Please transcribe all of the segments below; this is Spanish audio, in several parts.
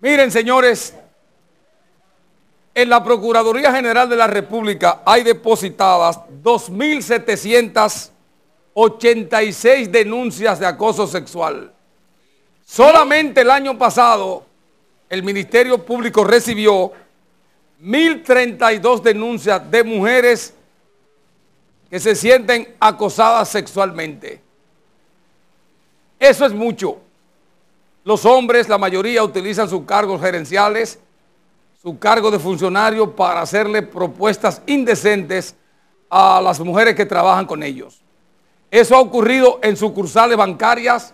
Miren, señores, en la Procuraduría General de la República hay depositadas 2.786 denuncias de acoso sexual. Solamente el año pasado el Ministerio Público recibió 1.032 denuncias de mujeres que se sienten acosadas sexualmente. Eso es mucho. Los hombres, la mayoría, utilizan sus cargos gerenciales, su cargo de funcionario para hacerle propuestas indecentes a las mujeres que trabajan con ellos. Eso ha ocurrido en sucursales bancarias,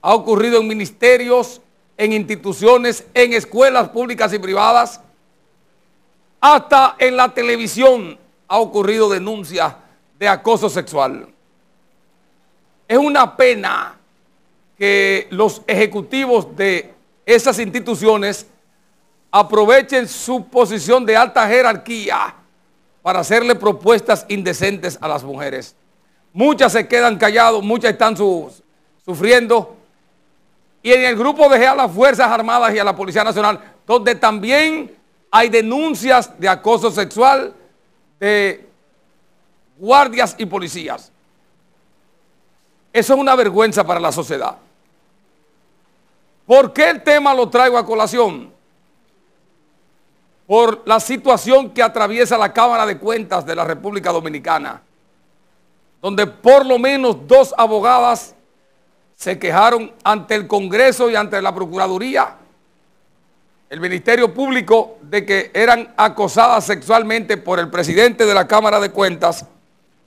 ha ocurrido en ministerios, en instituciones, en escuelas públicas y privadas, hasta en la televisión ha ocurrido denuncias de acoso sexual. Es una pena que los ejecutivos de esas instituciones aprovechen su posición de alta jerarquía para hacerle propuestas indecentes a las mujeres. Muchas se quedan callados, muchas están sufriendo. Y en el grupo dejé a las Fuerzas Armadas y a la Policía Nacional, donde también hay denuncias de acoso sexual de guardias y policías. Eso es una vergüenza para la sociedad. ¿Por qué el tema lo traigo a colación? Por la situación que atraviesa la Cámara de Cuentas de la República Dominicana, donde por lo menos dos abogadas se quejaron ante el Congreso y ante la Procuraduría, el Ministerio Público, de que eran acosadas sexualmente por el presidente de la Cámara de Cuentas.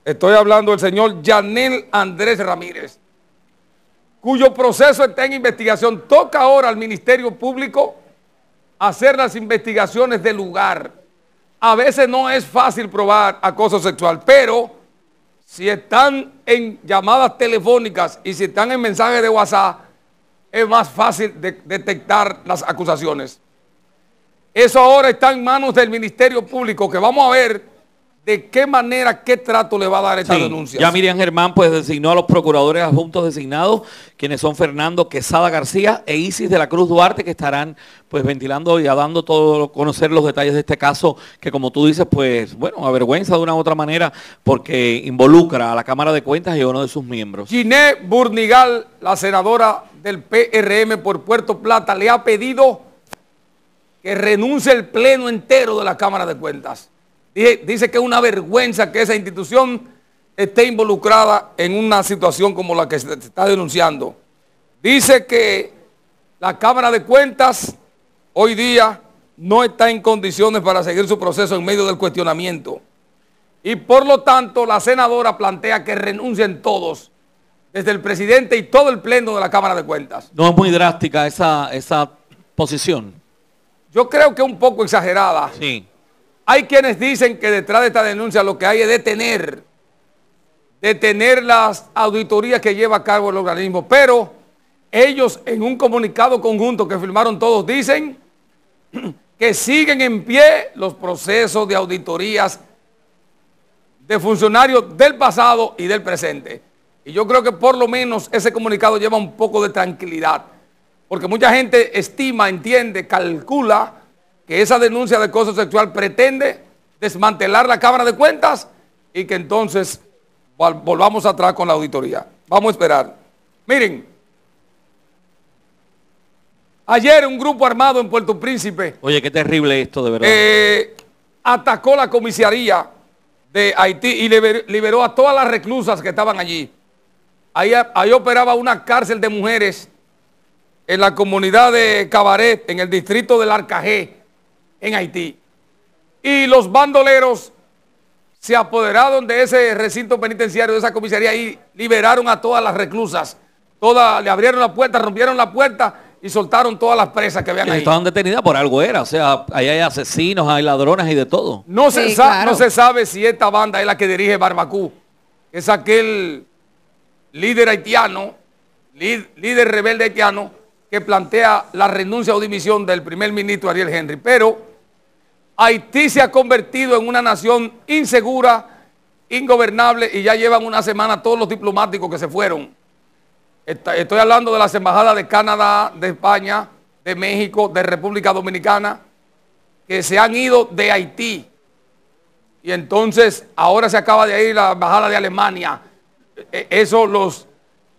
Estoy hablando del señor Yanel Andrés Ramírez cuyo proceso está en investigación. Toca ahora al Ministerio Público hacer las investigaciones del lugar. A veces no es fácil probar acoso sexual, pero si están en llamadas telefónicas y si están en mensajes de WhatsApp, es más fácil de detectar las acusaciones. Eso ahora está en manos del Ministerio Público, que vamos a ver de qué manera, qué trato le va a dar esta denuncia. Ya Miriam Germán pues designó a los procuradores adjuntos designados, quienes son Fernando Quesada García e Isis de la Cruz Duarte, que estarán pues ventilando y dando todo, conocer los detalles de este caso, que como tú dices, pues bueno, avergüenza de una u otra manera, porque involucra a la Cámara de Cuentas y a uno de sus miembros. Giné Burnigal, la senadora del PRM por Puerto Plata, le ha pedido que renuncie el pleno entero de la Cámara de Cuentas Dice, que es una vergüenza que esa institución esté involucrada en una situación como la que se está denunciando. Dice que la Cámara de Cuentas hoy día no está en condiciones para seguir su proceso en medio del cuestionamiento. Y por lo tanto la senadora plantea que renuncien todos, desde el presidente y todo el pleno de la Cámara de Cuentas. No es muy drástica esa, esa posición. Yo creo que es un poco exagerada. Sí. Hay quienes dicen que detrás de esta denuncia lo que hay es detener, detener las auditorías que lleva a cabo el organismo, pero ellos en un comunicado conjunto que firmaron todos dicen que siguen en pie los procesos de auditorías de funcionarios del pasado y del presente. Y yo creo que por lo menos ese comunicado lleva un poco de tranquilidad, porque mucha gente estima, entiende, calcula que esa denuncia de acoso sexual pretende desmantelar la Cámara de Cuentas y que entonces volvamos atrás con la auditoría. Vamos a esperar. Miren, ayer un grupo armado en Puerto Príncipe... Oye, qué terrible esto, de verdad. Eh, atacó la comisaría de Haití y liberó a todas las reclusas que estaban allí. Ahí, ahí operaba una cárcel de mujeres en la comunidad de Cabaret, en el distrito del Arcajé en Haití. Y los bandoleros se apoderaron de ese recinto penitenciario, de esa comisaría y liberaron a todas las reclusas. Todas, le abrieron la puerta, rompieron la puerta y soltaron todas las presas que habían ahí. Estaban detenidas por algo era, o sea, ahí hay asesinos, hay ladrones y de todo. No, se, no se sabe si esta banda es la que dirige Barbacú, es aquel líder haitiano, líder rebelde haitiano, que plantea la renuncia o dimisión del primer ministro Ariel Henry. Pero Haití se ha convertido en una nación insegura, ingobernable y ya llevan una semana todos los diplomáticos que se fueron. Estoy hablando de las embajadas de Canadá, de España, de México, de República Dominicana, que se han ido de Haití. Y entonces ahora se acaba de ir la embajada de Alemania. E, eso los,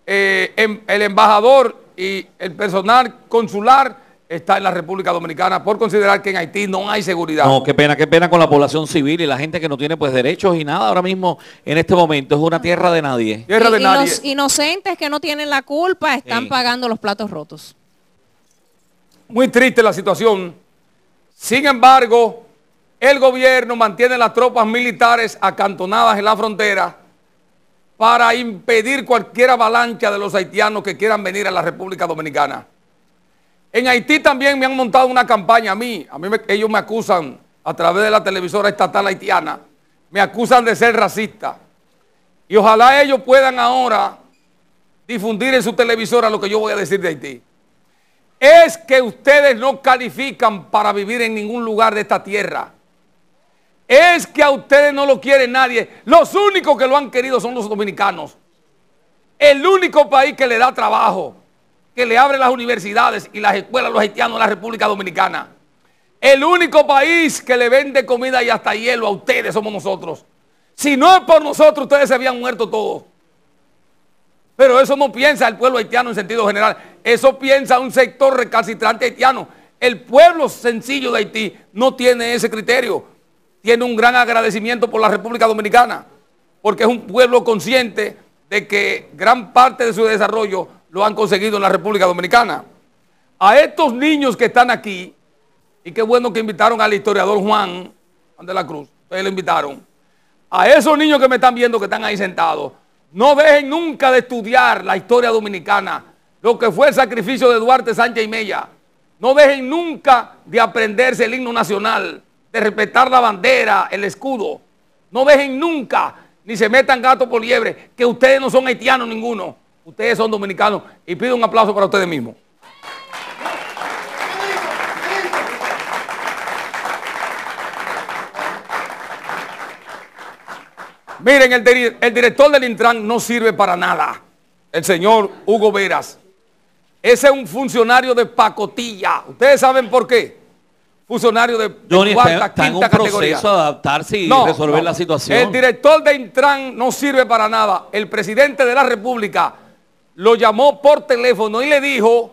eh, em, el embajador y el personal consular está en la República Dominicana por considerar que en Haití no hay seguridad. No, qué pena, qué pena con la población civil y la gente que no tiene pues derechos y nada ahora mismo en este momento es una tierra de nadie. Tierra de y, y nadie. los inocentes que no tienen la culpa están Sí. pagando los platos rotos. Muy triste la situación. Sin embargo, el gobierno mantiene las tropas militares acantonadas en la frontera para impedir cualquier avalancha de los haitianos que quieran venir a la República Dominicana. En Haití también me han montado una campaña a mí. A mí ellos me acusan a través de la televisora estatal haitiana. Me acusan de ser racista. Y ojalá ellos puedan ahora difundir en su televisora lo que yo voy a decir de Haití es que ustedes no califican para vivir en ningún lugar de esta tierra. Es que a ustedes no lo quiere nadie. Los únicos que lo han querido son los dominicanos. El único país que le da trabajo, que le abre las universidades y las escuelas a los haitianos de la República Dominicana. El único país que le vende comida y hasta hielo a ustedes somos nosotros. Si no es por nosotros, ustedes se habían muerto todos. Pero eso no piensa el pueblo haitiano en sentido general. Eso piensa un sector recalcitrante haitiano. El pueblo sencillo de Haití no tiene ese criterio. Tiene un gran agradecimiento por la República Dominicana, porque es un pueblo consciente de que gran parte de su desarrollo lo han conseguido en la República Dominicana. A estos niños que están aquí, y qué bueno que invitaron al historiador Juan, de la Cruz, ustedes lo invitaron. A esos niños que me están viendo que están ahí sentados, no dejen nunca de estudiar la historia dominicana, lo que fue el sacrificio de Duarte Sánchez y Mella. No dejen nunca de aprenderse el himno nacional, de respetar la bandera, el escudo. No dejen nunca, ni se metan gato por liebre, que ustedes no son haitianos ninguno. Ustedes son dominicanos. Y pido un aplauso para ustedes mismos. Miren, el, el director del Intran no sirve para nada. El señor Hugo Veras. Ese es un funcionario de pacotilla. ¿Ustedes saben por qué? Funcionario de, de Johnny cuarta, está, está en un quinta categoría. proceso de adaptarse y No, resolver no. la situación. El director de Intran no sirve para nada. El presidente de la República lo llamó por teléfono y le dijo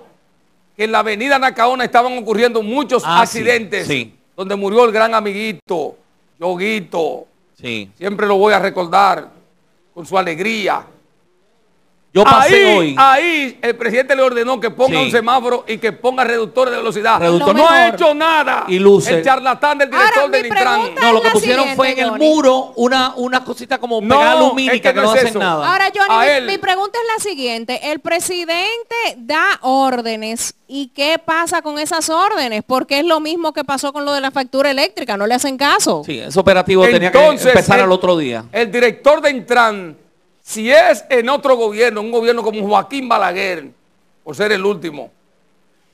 que en la avenida Nacaona estaban ocurriendo muchos Ah, sí, accidentes sí. donde murió el gran amiguito, Yoguito. Sí. Siempre lo voy a recordar con su alegría. Yo pasé ahí, hoy. ahí el presidente le ordenó que ponga Sí. un semáforo y que ponga reductores de velocidad. Reductor. no ha hecho nada. Y luces. El charlatán del director Ahora, del Intran. No, lo que pusieron fue en el Johnny. muro una, una cosita como No, pegada lumínica es que que, no hacen eso. nada. Ahora, Johnny, mi, pregunta es la siguiente. El presidente da órdenes y ¿qué pasa con esas órdenes? Porque es lo mismo que pasó con lo de la factura eléctrica, no le hacen caso. Sí, ese operativo tenía que Entonces, empezar el- al otro día. El director de Intran, si es en otro gobierno, un gobierno como Joaquín Balaguer, por ser el último,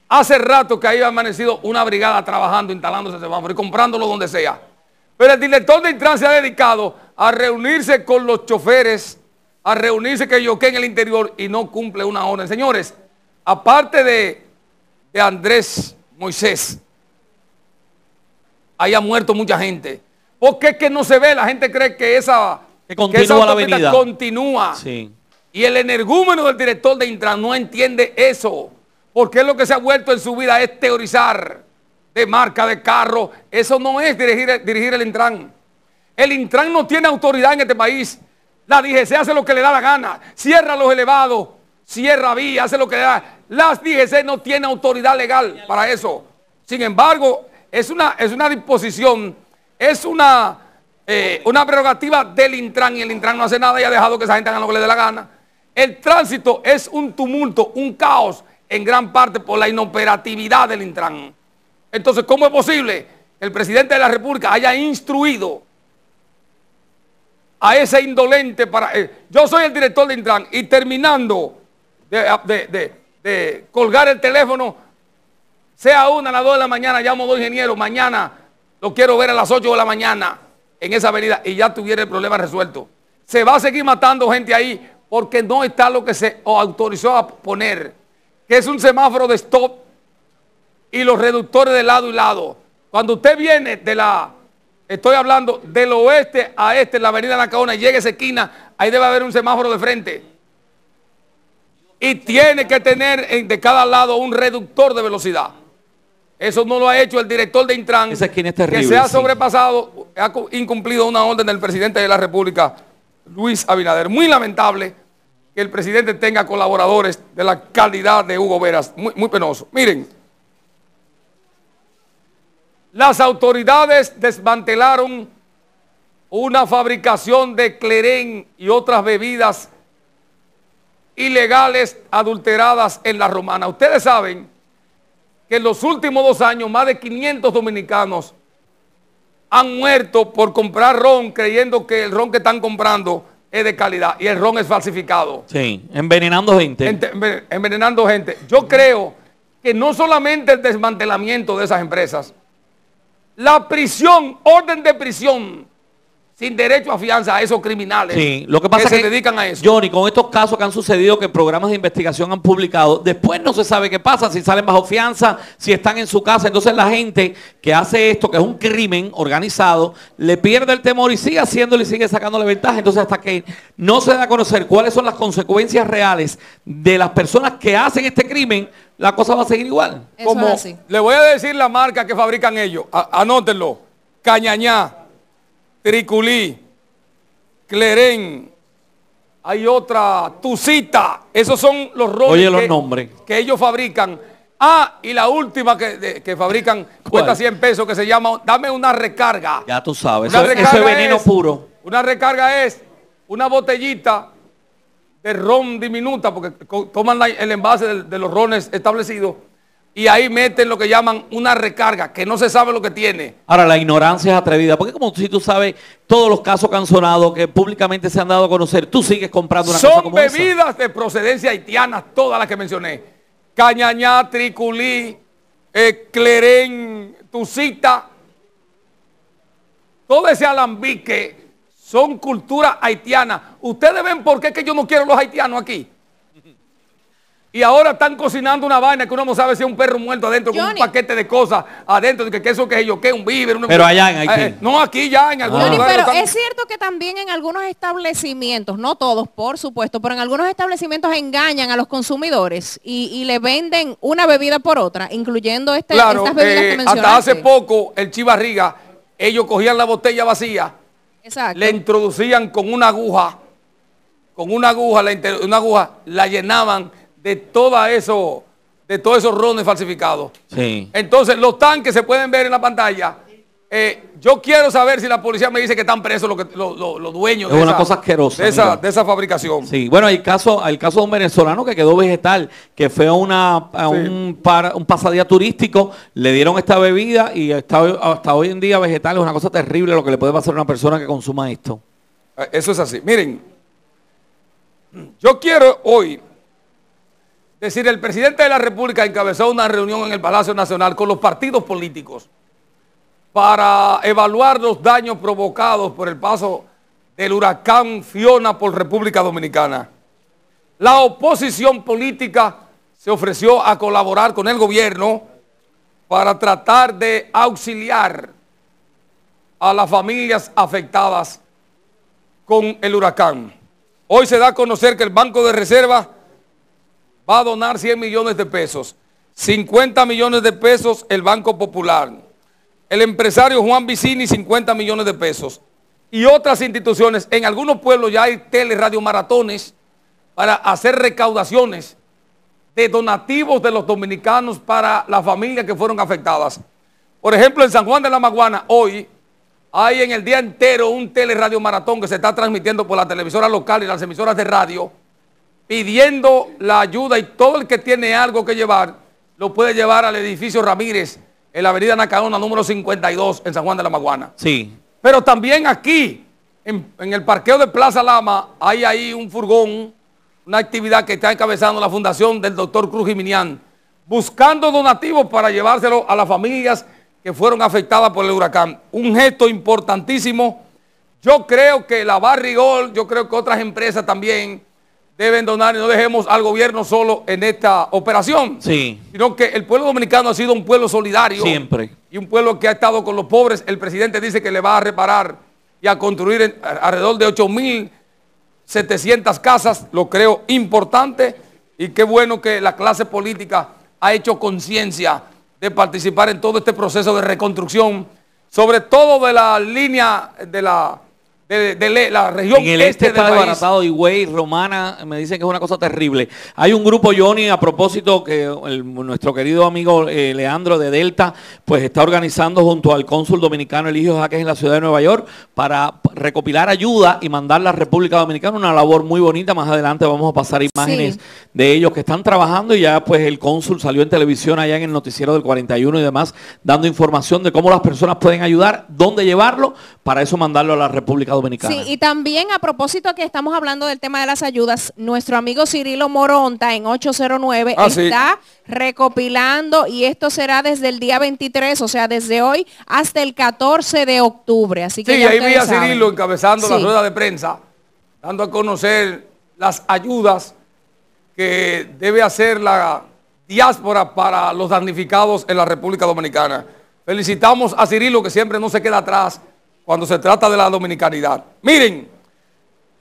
hace rato que ahí ha amanecido una brigada trabajando, instalando ese semáforo y comprándolo donde sea. Pero el director de Intran se ha dedicado a reunirse con los choferes, a reunirse que yo que en el interior y no cumple una orden. Señores, aparte de, de Andrés Moisés, haya muerto mucha gente. Porque es que no se ve, la gente cree que esa, Que continúa esa la avenida. continúa. Sí. Y el energúmeno del director de Intran no entiende eso. Porque es lo que se ha vuelto en su vida es teorizar de marca de carro. Eso no es dirigir, dirigir el Intran. El Intran no tiene autoridad en este país. La DGC hace lo que le da la gana. Cierra los elevados, cierra vía, hace lo que le da. Las DGC no tienen autoridad legal para eso. Sin embargo, es una, es una disposición, es una, eh, una prerrogativa del Intran y el Intran no hace nada y ha dejado que esa gente haga lo que le dé la gana. El tránsito es un tumulto, un caos, en gran parte por la inoperatividad del Intran. Entonces, ¿cómo es posible que el presidente de la República haya instruido a ese indolente para... eh, yo soy el director de Intran y terminando de, de- de- colgar el teléfono, sea una a las dos de la mañana, llamo a dos ingenieros, mañana lo quiero ver a las 8 de la mañana en esa avenida y ya tuviera el problema resuelto. Se va a seguir matando gente ahí porque no está lo que se autorizó a poner, que es un semáforo de stop y los reductores de lado y lado. Cuando usted viene de la, estoy hablando del oeste a este, la avenida Nacaona, y llega a esa esquina, ahí debe haber un semáforo de frente. Y tiene que tener en- de cada lado un reductor de velocidad. Eso no lo ha hecho el director de Intran, Esa esquina es que se ha sí. sobrepasado, ha cu- incumplido una orden del presidente de la República, Luis Abinader. Muy lamentable que el presidente tenga colaboradores de la calidad de Hugo Veras. Muy, muy penoso. Miren, las autoridades desmantelaron una fabricación de clerén y otras bebidas ilegales adulteradas en la romana. Ustedes saben que en los últimos dos años más de 500 dominicanos han muerto por comprar ron creyendo que el ron que están comprando es de calidad y el ron es falsificado. Sí, envenenando gente. Ente- enven- envenenando gente. Yo creo que no solamente el desmantelamiento de esas empresas, la prisión, orden de prisión, sin derecho a fianza a esos criminales Sí, lo que pasa se es que dedican a eso. Johnny, con estos casos que han sucedido que programas de investigación han publicado, después no se sabe qué pasa, si salen bajo fianza, si están en su casa. Entonces la gente que hace esto, que es un crimen organizado, le pierde el temor y sigue haciéndolo y sigue sacándole ventaja. Entonces hasta que no se da a conocer cuáles son las consecuencias reales de las personas que hacen este crimen, la cosa va a seguir igual. Eso Como es así. le voy a decir la marca que fabrican ellos, a- anótenlo. Cañañá, Triculí, Clerén, hay otra, Tucita. Esos son los roles Oye los que, nombres. que ellos fabrican. Ah, y la última que, de- que fabrican cuesta ¿Cuál? 100 pesos que se llama Dame una recarga. Ya tú sabes, Una eso, eso es recarga veneno es- puro. Una recarga es una botellita de ron diminuta, porque toman el envase de, de los rones establecidos y ahí meten lo que llaman una recarga, que no se sabe lo que tiene. Ahora, la ignorancia es atrevida, porque como si tú sabes todos los casos que han sonado, que públicamente se han dado a conocer, tú sigues comprando una cosa Son como esa. bebidas de procedencia haitiana, todas las que mencioné. Cañañá, Triculí, eh, Clerén, Tucita. Todo ese alambique son cultura haitiana. Ustedes ven por qué es que yo no quiero los haitianos aquí. Y ahora están cocinando una vaina que uno no sabe si es un perro muerto adentro con un paquete de cosas adentro, de que, que eso que es yo, que un víver. una- Pero allá en Haití. Eh, no, aquí ya, en algunos lugares pero están- es cierto que también en algunos establecimientos, no todos por supuesto, pero en algunos establecimientos engañan a los consumidores y, y le venden una bebida por otra, incluyendo este, Claro, estas bebidas eh, que mencionaste. hasta hace poco el Chivarriga, ellos cogían la botella vacía, Exacto. le introducían con una aguja, con una aguja, la, una aguja, la llenaban de toda eso, de todos esos rones falsificados. Sí. Entonces, los tanques se pueden ver en la pantalla. Eh, yo quiero saber si la policía me dice que están presos los, que- los- los- los dueños Es una cosa asquerosa, de, esa, de esa fabricación. Sí, bueno, hay caso, el caso de un venezolano que quedó vegetal, que fue a, una, a un, para- un pasadía turístico, le dieron esta bebida y está, hasta hoy en día vegetal es una cosa terrible lo que le puede pasar a una persona que consuma esto. Eh, Eso es así. Miren, yo quiero hoy decir, el presidente de la República encabezó una reunión en el Palacio Nacional con los partidos políticos para evaluar los daños provocados por el paso del huracán Fiona por República Dominicana. La oposición política se ofreció a colaborar con el gobierno para tratar de auxiliar a las familias afectadas con el huracán. Hoy se da a conocer que el Banco de Reserva va a donar 100 millones de pesos, 50 millones de pesos el Banco Popular, el empresario Juan Vicini 50 millones de pesos y otras instituciones. En algunos pueblos ya hay teleradiomaratones para hacer recaudaciones de donativos de los dominicanos para las familias que fueron afectadas. Por ejemplo, en San Juan de la Maguana, hoy hay en el día entero un teleradio maratón que se está transmitiendo por la televisora local y las emisoras de radio, pidiendo la ayuda y todo el que tiene algo que llevar, lo puede llevar al edificio Ramírez, en la avenida Nacaona número 52, en San Juan de la Maguana. Sí, Pero también aquí, en, en el parqueo de Plaza Lama, hay ahí un furgón, una actividad que está encabezando la fundación del doctor Cruz Jiminián, buscando donativos para llevárselo a las familias que fueron afectadas por el huracán. Un gesto importantísimo. Yo creo que la Barrigol, yo creo que otras empresas también deben donar y no dejemos al gobierno solo en esta operación. Sí. Sino que el pueblo dominicano ha sido un pueblo solidario. Siempre. Y un pueblo que ha estado con los pobres. El presidente dice que le va a reparar y a construir en- alrededor de 8.700 casas. Lo creo importante. Y qué bueno que la clase política ha hecho conciencia de participar en todo este proceso de reconstrucción. Sobre todo de la línea de la, de, la región En el este este está del país. desbaratado y güey, Romana, me dicen que es una cosa terrible. Hay un grupo, Johnny, a propósito, que el- nuestro querido amigo eh, Leandro de Delta, pues está organizando junto al cónsul dominicano Eligio Jaques en la ciudad de Nueva York para recopilar ayuda y mandarla a República Dominicana. Una labor muy bonita. Más adelante vamos a pasar imágenes Sí. de ellos que están trabajando y ya pues el cónsul salió en televisión allá en el noticiero del 41 y demás, dando información de cómo las personas pueden ayudar, dónde llevarlo, para eso mandarlo a la República Dominicana. Sí, y también a propósito que estamos hablando del tema de las ayudas, nuestro amigo Cirilo Moronta en 809 Ah, sí. está recopilando y esto será desde el día 23, o sea, desde hoy hasta el 14 de octubre. Así que Sí, ahí vi a Cirilo encabezando la rueda de prensa, dando a conocer las ayudas que debe hacer la diáspora para los damnificados en la República Dominicana. Felicitamos a Cirilo que siempre no se queda atrás cuando se trata de la dominicanidad. Miren,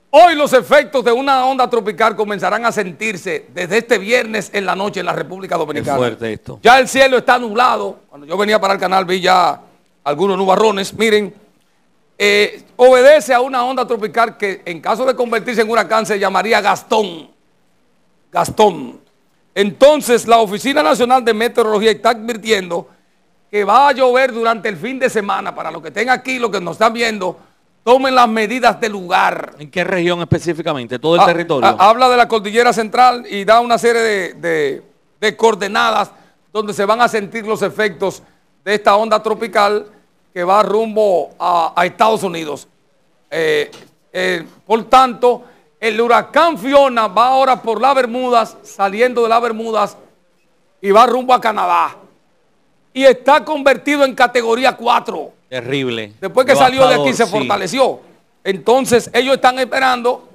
hoy los efectos de una onda tropical comenzarán a sentirse desde este viernes en la noche en la República Dominicana. fuerte esto. Ya el cielo está nublado. Cuando yo venía para el canal vi ya algunos nubarrones. Miren, eh, obedece a una onda tropical que en caso de convertirse en huracán se llamaría Gastón. Gastón. Entonces la Oficina Nacional de Meteorología está advirtiendo que va a llover durante el fin de semana. Para los que estén aquí, los que nos están viendo, tomen las medidas de lugar. ¿En qué región específicamente? ¿Todo el territorio? habla de la cordillera central y da una serie de, de- de coordenadas donde se van a sentir los efectos de esta onda tropical que va rumbo a, a Estados Unidos. Eh, eh, por tanto, el huracán Fiona va ahora por las Bermudas, saliendo de las Bermudas y va rumbo a Canadá. Y está convertido en categoría 4. Terrible. Después que salió de aquí se sí. fortaleció. Entonces ellos están esperando.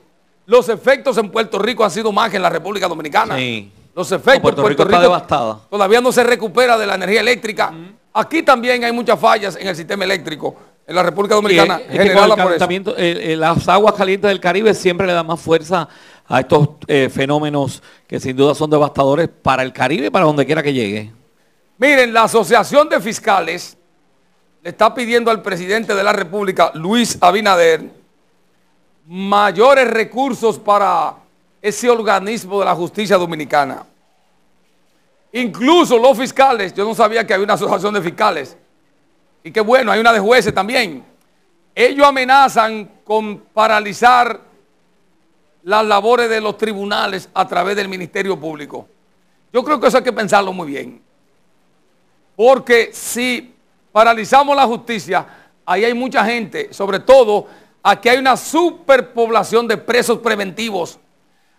Los efectos en Puerto Rico han sido más que en la República Dominicana. Sí. Los efectos No, Puerto en Puerto Rico está Rico devastada. todavía no se recupera de la energía eléctrica. Aquí también hay muchas fallas en el sistema eléctrico. En la República Dominicana, es que con generada el por eso. calentamiento, eh, las aguas calientes del Caribe siempre le dan más fuerza a estos eh, fenómenos que sin duda son devastadores para el Caribe y para donde quiera que llegue. Miren, la Asociación de Fiscales le está pidiendo al presidente de la República, Luis Abinader, mayores recursos para ese organismo de la justicia dominicana. Incluso los fiscales, yo no sabía que había una asociación de fiscales. Y qué bueno, hay una de jueces también. Ellos amenazan con paralizar las labores de los tribunales a través del Ministerio Público. Yo creo que eso hay que pensarlo muy bien. Porque si paralizamos la justicia, ahí hay mucha gente, sobre todo aquí hay una superpoblación de presos preventivos.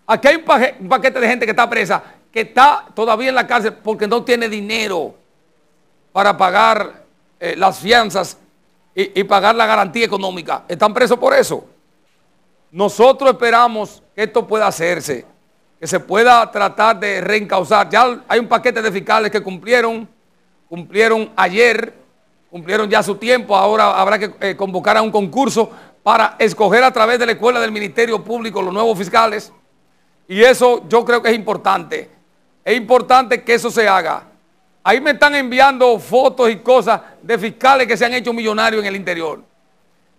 Aquí hay un, paquete de gente que está presa, que está todavía en la cárcel porque no tiene dinero para pagar eh, las fianzas y, y pagar la garantía económica. Están presos por eso. Nosotros esperamos que esto pueda hacerse, que se pueda tratar de reencauzar. Ya hay un paquete de fiscales que cumplieron, cumplieron ayer, cumplieron ya su tiempo, ahora habrá que eh, convocar a un concurso para escoger a través de la escuela del Ministerio Público los nuevos fiscales. Y eso yo creo que es importante. Es importante que eso se haga. Ahí me están enviando fotos y cosas de fiscales que se han hecho millonarios en el interior.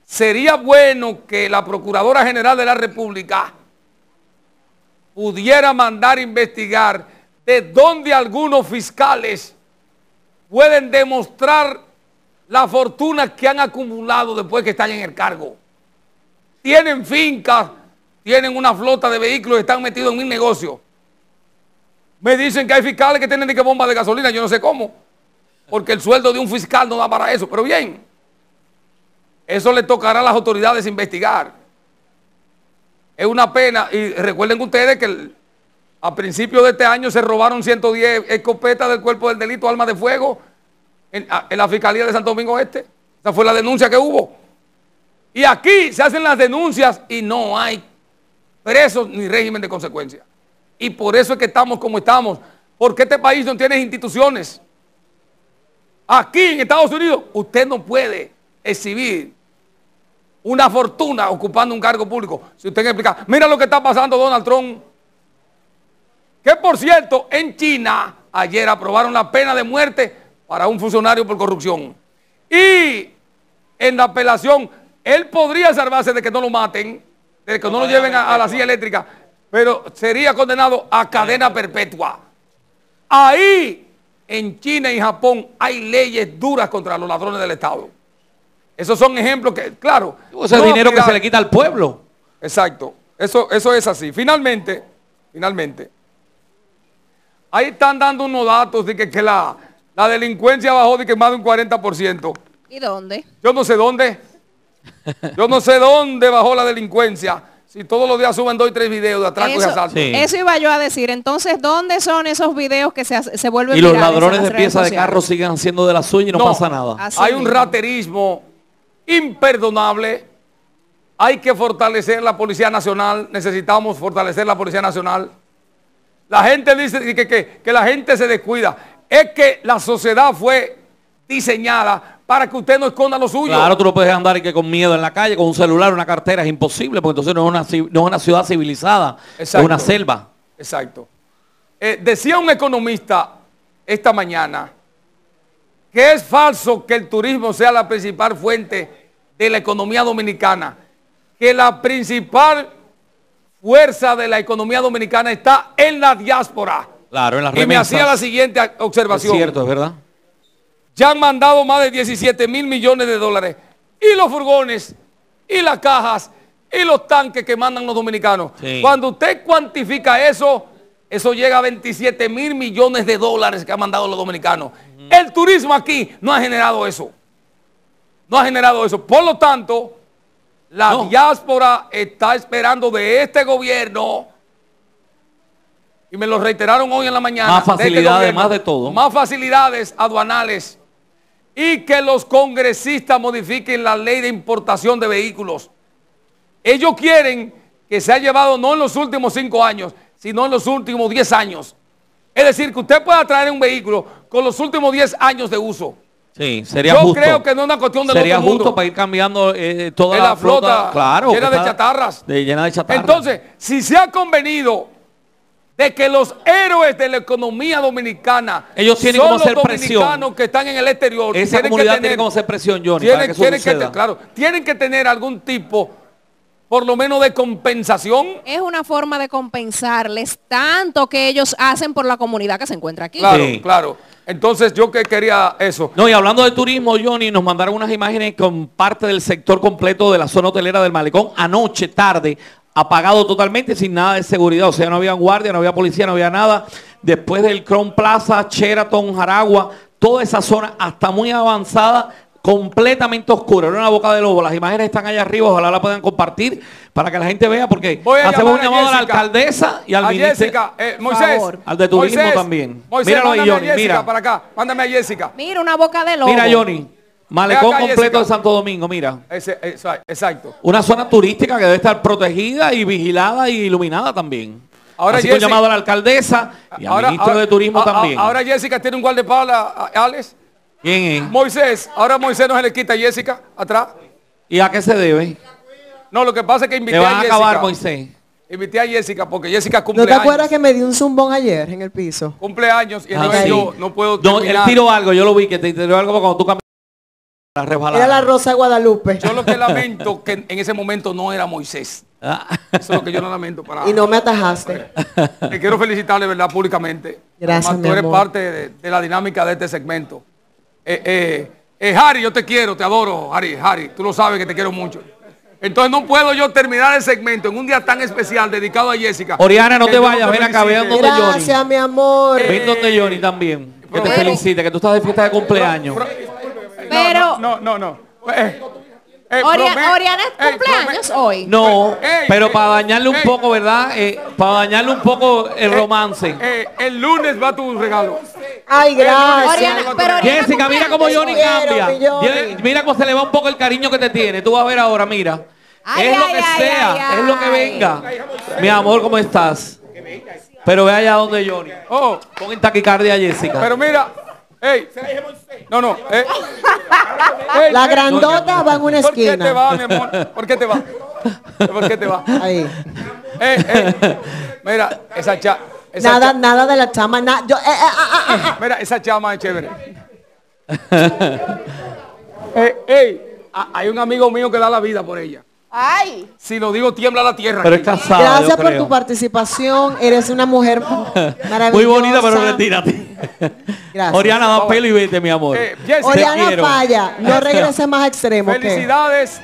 Sería bueno que la Procuradora General de la República pudiera mandar investigar de dónde algunos fiscales pueden demostrar la fortuna que han acumulado después que están en el cargo. Tienen fincas, tienen una flota de vehículos, están metidos en mil negocios. Me dicen que hay fiscales que tienen que bomba de gasolina, yo no sé cómo. Porque el sueldo de un fiscal no da para eso. Pero bien, eso le tocará a las autoridades investigar. Es una pena. Y recuerden ustedes que el- a principios de este año se robaron 110 escopetas del cuerpo del delito, armas de fuego, en, la Fiscalía de Santo Domingo Este. Esa fue la denuncia que hubo. Y aquí se hacen las denuncias y no hay presos ni régimen de consecuencia. Y por eso es que estamos como estamos. Porque este país no tiene instituciones. Aquí en Estados Unidos usted no puede exhibir una fortuna ocupando un cargo público. Si usted explica, mira lo que está pasando Donald Trump. Que por cierto, en China ayer aprobaron la pena de muerte para un funcionario por corrupción. Y en la apelación, él podría salvarse de que no lo maten, de que no lo lleven a, a la silla eléctrica, pero sería condenado a cadena perpetua. Ahí, en China y Japón, hay leyes duras contra los ladrones del Estado. Esos son ejemplos que, claro. Ese no dinero que se le quita al pueblo. Exacto. Eso, eso es así. Finalmente, finalmente, ahí están dando unos datos de que, que la, la delincuencia bajó de que más de un 40%. ¿Y dónde? Yo no sé dónde. Yo no sé dónde bajó la delincuencia. Si todos los días suben dos y tres videos de atraco y Eso, asalto. Sí. eso iba yo a decir. Entonces, ¿dónde son esos videos que se, se vuelven Y los ladrones de piezas de carro siguen haciendo de la suya y no, No. pasa nada. Hay un raterismo imperdonable. Hay que fortalecer la Policía Nacional. Necesitamos fortalecer la Policía Nacional. La gente dice que, que- que la gente se descuida. Es que la sociedad fue diseñada para que usted no esconda lo suyo. Claro, tú no puedes andar y que con miedo en la calle, con un celular, una cartera, es imposible, porque entonces no es una, no es una ciudad civilizada, Exacto. es una selva. Exacto. Eh, decía un economista esta mañana que es falso que el turismo sea la principal fuente de la economía dominicana, que la principal fuerza de la economía dominicana está en la diáspora. Claro, en las Y me remesas. hacía la siguiente Es observación. cierto, es verdad. Ya han mandado más de 17 mil millones de dólares. Y los furgones, y las cajas, y los tanques que mandan los dominicanos. Sí. Cuando usted cuantifica eso, eso llega a 27 mil millones de dólares que han mandado los dominicanos. El turismo aquí no ha generado eso. No ha generado eso. Por lo tanto, la No. diáspora está esperando de este gobierno, y me lo reiteraron hoy en la mañana. Más de este facilidades, gobierno, más de todo. Más facilidades aduanales y que los congresistas modifiquen la ley de importación de vehículos. Ellos quieren que se ha llevado no en los últimos cinco años, sino en los últimos 10 años. Es decir, que usted pueda traer un vehículo con los últimos 10 años de uso. Sí, sería Yo justo. creo que no es una cuestión del Sería otro mundo. justo para ir cambiando eh, toda En la, la flota claro, llena que de chatarras. de- llena de chatarras. Entonces, si se ha convenido de que los héroes de la economía dominicana Ellos tienen son como los presión. dominicanos que están en el exterior. esa tienen que comunidad tener- tiene como hacer presión, Johnny, tienen, para que tienen que, claro, tienen que tener algún tipo, por lo menos, de compensación. Es una forma de compensarles tanto que ellos hacen por la comunidad que se encuentra aquí. Claro, Sí. claro. Entonces, yo que quería eso. No, y hablando de turismo, Johnny, nos mandaron unas imágenes con parte del sector completo de la zona hotelera del Malecón. Anoche, tarde, apagado totalmente, sin nada de seguridad. O sea, no había guardia, no había policía, no había nada. Después del Crown Plaza, Sheraton, Jaragua, toda esa zona hasta muy avanzada, completamente oscura. Era una boca de lobo. Las imágenes están allá arriba, ojalá la puedan compartir para que la gente vea, porque Voy a hacemos un llamado a la alcaldesa y al a ministro. Jessica, eh, Moisés. favor. Al de turismo Moisés, también. Moisés, Míralo ahí, Johnny, Jessica mira. para acá. Mándame a Jessica. Mira, una boca de lobo. Mira, Johnny, malecón acá, completo Jessica. de Santo Domingo, mira. Ese- exacto. Una zona turística que debe estar protegida y vigilada y iluminada también. Ahora, Así que llamado a la alcaldesa y al ministro de Turismo también. Ahora Jessica tiene un guardaespaldas, Alex. ¿Quién es? Moisés, ahora Moisés no se le quita a Jessica atrás. ¿Y a qué se debe? No, lo que pasa es que invité Te a van a Jessica. acabar, Moisés. Invité a Jessica porque Jessica cumple ¿No te acuerdas años. que me dio un zumbón ayer en el piso? Cumple años y Ah, entonces yo no puedo No, él terminar. tiró algo, yo lo vi, que te tiró algo cuando tú caminas la resbalada. Era la Rosa de Guadalupe. Yo lo que lamento que en ese momento no era Moisés. Ah. Eso es lo que yo no lamento para. Y no me atajaste. Te quiero felicitarle, ¿verdad? Públicamente. Gracias, Además, mi tú eres amor. parte de, de la dinámica de este segmento. Eh, eh, eh, Harry, yo te quiero, te adoro, Harry, Harry. Tú lo sabes que te quiero mucho. Entonces no puedo yo terminar el segmento en un día tan especial dedicado a Jessica. Oriana, no te vayas, te ven acá, vean dónde Johnny. Gracias, mi amor. Ven donde Johnny también. Que te felicite, que tú estás de fiesta de cumpleaños. Pero, No, no, no. no. Eh, eh, Oria- Oriana es eh, cumpleaños hoy. No, Ey, pero para dañarle un ey. poco, ¿verdad? Eh, para dañarle un poco el romance. Eh, el lunes va tu regalo. Ay, gracias. Oriana, pero Oriana Jessica, mira cómo Johnny cambia. Mira- cómo se le va un poco el cariño que te tiene. Tú vas a ver ahora, mira. Ay, es lo ay, que ay, sea, ay, es lo que venga. Mi amor, ¿cómo estás? Pero ve allá donde Johnny. Oh, Pon en taquicardia a Jessica. pero mira, ey, no, no, eh. Ey, La grandota va en una ¿Por qué te esquina. va, mi amor? ¿Por qué te va? ¿Por qué te va? Ahí. Ey, ey, mira, esa cha, esa Nada, cha- nada de la chama. na- yo, eh, eh, ah, ah, ah, mira, esa chama es chévere. ey, ey, hay un amigo mío que da la vida por ella. Ay, Si lo digo, tiembla la tierra. Pero es aquí. casada, Gracias yo por creo. tu participación. Eres una mujer maravillosa. Muy bonita, pero retírate. Gracias. Oriana, da pelo y vete, mi amor. Eh, Jessica, Oriana. Falla, no regreses más extremo. ¿qué? Felicidades.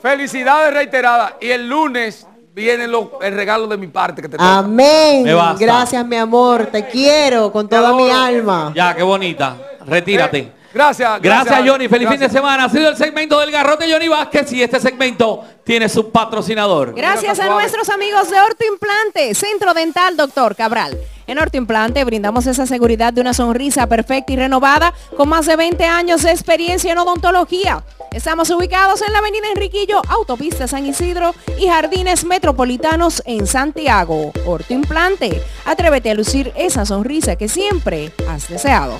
Felicidades reiteradas. Y el lunes viene lo- el regalo de mi parte que te toca. Amén. Gracias, mi amor. Te quiero con toda mi alma. Ya, qué bonita. Retírate. Eh, gracias, Gracias, Johnny. Feliz fin de semana. Ha sido el segmento del garrote Johnny Vázquez y este segmento tiene su patrocinador. Gracias a nuestros amigos de Orto Implante, Centro Dental Doctor Cabral. En Orto Implante brindamos esa seguridad de una sonrisa perfecta y renovada con más de 20 años de experiencia en odontología. Estamos ubicados en la avenida Enriquillo, Autopista San Isidro y Jardines Metropolitanos en Santiago. Orto Implante, atrévete a lucir esa sonrisa que siempre has deseado.